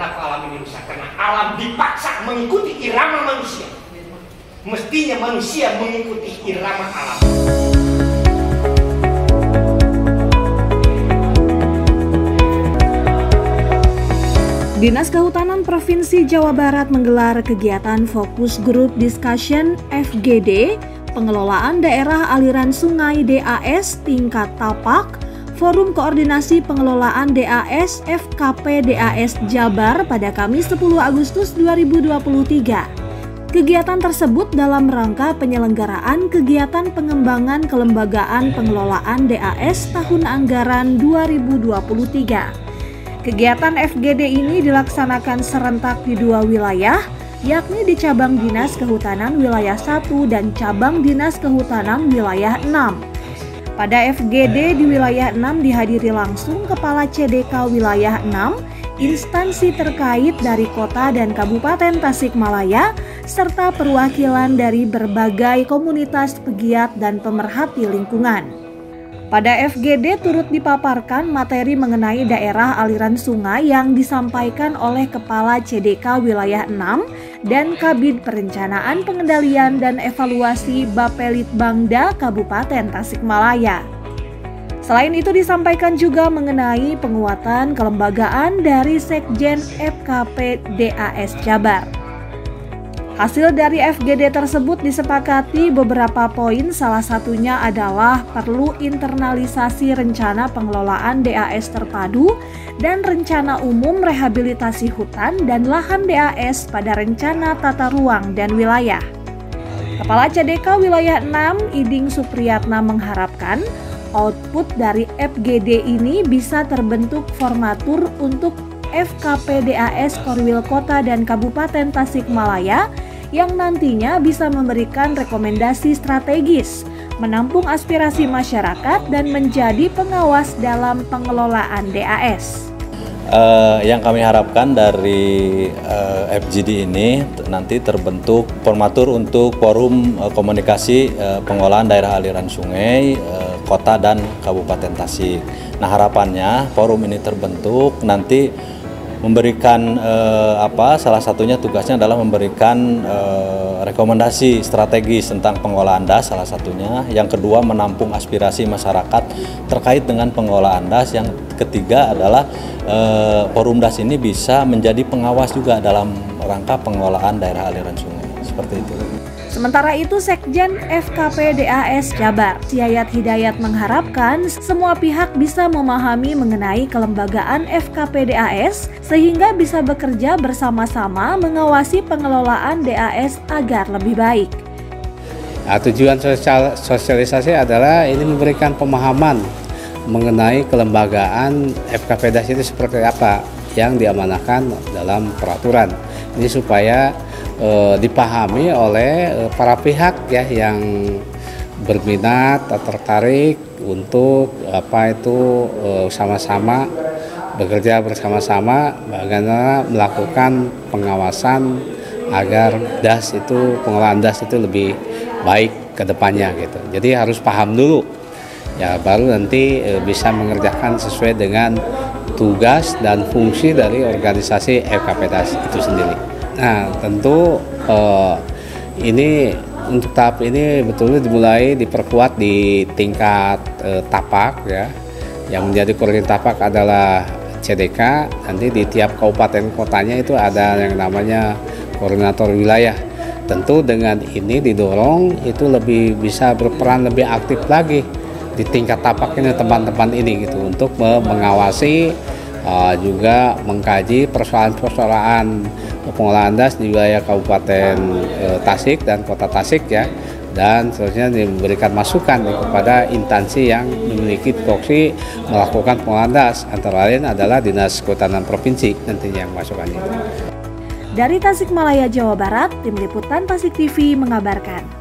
kenapa alam ini rusak? Karena alam dipaksa mengikuti irama manusia. Mestinya manusia mengikuti irama alam. Dinas Kehutanan Provinsi Jawa Barat menggelar kegiatan Fokus Group Discussion FGD Pengelolaan Daerah Aliran Sungai DAS tingkat tapak Forum Koordinasi Pengelolaan DAS FKP DAS Jabar pada Kamis 10 Agustus 2023. Kegiatan tersebut dalam rangka penyelenggaraan kegiatan pengembangan kelembagaan pengelolaan DAS tahun anggaran 2023. Kegiatan FGD ini dilaksanakan serentak di dua wilayah, yakni di cabang Dinas Kehutanan wilayah 1 dan cabang Dinas Kehutanan wilayah 6. Pada FGD di wilayah 6 dihadiri langsung Kepala CDK wilayah 6, instansi terkait dari kota dan kabupaten Tasikmalaya, serta perwakilan dari berbagai komunitas pegiat dan pemerhati lingkungan. Pada FGD turut dipaparkan materi mengenai daerah aliran sungai yang disampaikan oleh Kepala CDK Wilayah 6 dan Kabid Perencanaan Pengendalian dan Evaluasi Bapelit Bangda Kabupaten Tasikmalaya. Selain itu disampaikan juga mengenai penguatan kelembagaan dari Sekjen FKP DAS Jabar. Hasil dari FGD tersebut disepakati beberapa poin, salah satunya adalah perlu internalisasi rencana pengelolaan DAS terpadu dan rencana umum rehabilitasi hutan dan lahan DAS pada rencana tata ruang dan wilayah. Kepala CDK Wilayah 6, Iding Supriyatna mengharapkan output dari FGD ini bisa terbentuk formatur untuk FKP DAS Korwil Kota dan Kabupaten Tasikmalaya yang nantinya bisa memberikan rekomendasi strategis, menampung aspirasi masyarakat, dan menjadi pengawas dalam pengelolaan DAS. Uh, yang kami harapkan dari uh, eh, FGD ini nanti terbentuk formatur untuk forum uh, komunikasi uh, pengolahan daerah aliran sungai, uh, kota dan kabupaten Tasik. Nah harapannya forum ini terbentuk nanti memberikan eh, apa salah satunya tugasnya adalah memberikan eh, rekomendasi strategis tentang pengolahan das salah satunya. Yang kedua menampung aspirasi masyarakat terkait dengan pengolahan das yang ketiga adalah eh, forum das ini bisa menjadi pengawas juga dalam rangka pengolahan daerah aliran sungai seperti itu. Sementara itu Sekjen FKP DAS Jabar, Siayat Hidayat mengharapkan semua pihak bisa memahami mengenai kelembagaan FKP DAS sehingga bisa bekerja bersama-sama mengawasi pengelolaan DAS agar lebih baik. Nah, tujuan sosial, sosialisasi adalah ini memberikan pemahaman mengenai kelembagaan FKP DAS itu seperti apa yang diamanahkan dalam peraturan. Ini supaya eh, dipahami oleh eh, para pihak ya yang berminat atau tertarik untuk apa itu eh, sama-sama bekerja bersama-sama bagaimana melakukan pengawasan agar das itu pengolahan das itu lebih baik ke depannya gitu. Jadi harus paham dulu ya baru nanti e, bisa mengerjakan sesuai dengan tugas dan fungsi dari organisasi FKP das itu sendiri. Nah, tentu uh, ini untuk tahap ini betulnya dimulai diperkuat di tingkat uh, tapak ya. Yang menjadi koordinator tapak adalah CDK. Nanti di tiap kabupaten kotanya itu ada yang namanya koordinator wilayah. Tentu dengan ini didorong itu lebih bisa berperan lebih aktif lagi di tingkat tapak ini teman-teman ini gitu untuk mengawasi uh, juga mengkaji persoalan-persoalan pengolahan das di wilayah Kabupaten uh, Tasik dan Kota Tasik ya dan seterusnya diberikan masukan kepada instansi yang memiliki tupoksi melakukan pengolahan das antara lain adalah Dinas Kehutanan Provinsi nantinya yang masukannya. Dari Tasikmalaya, Jawa Barat, Tim Liputan Tasik TV mengabarkan.